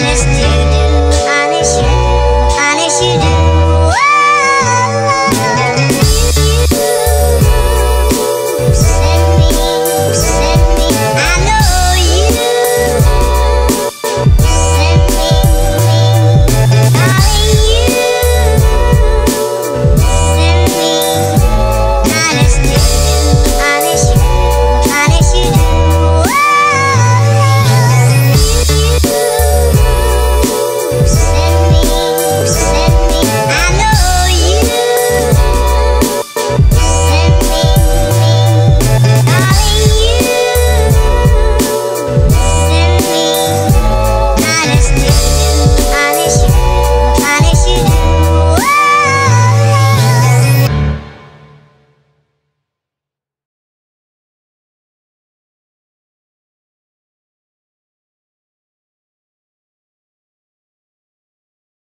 honest.